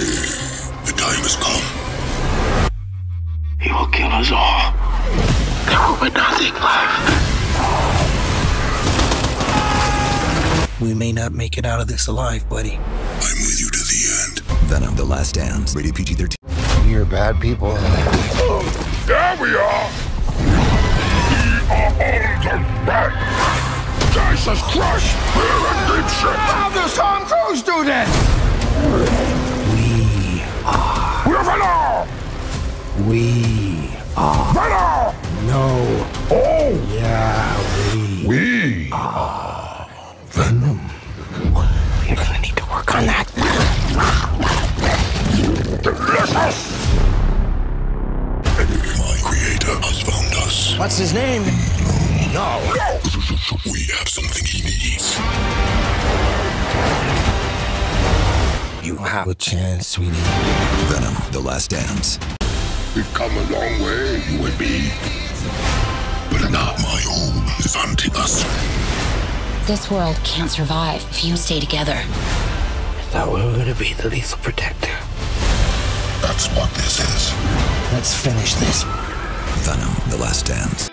The time has come. He will kill us all. There will be nothing left. We may not make it out of this alive, buddy. I'm with you to the end. Venom: The Last Dance. Rated PG-13. We are bad people. There we are! We are We are. Venom! No. Oh! Yeah, we. We are Venom. You're gonna need to work on that. Delicious! My creator has found us. What's his name? No. No! We have something he needs. You have a chance, sweetie. Venom: The Last Dance. We've come a long way, you and me. But now my home is hunting us. This world can't survive if you stay together. I thought we were gonna be the lethal protector. That's what this is. Let's finish this. Venom: The Last Dance.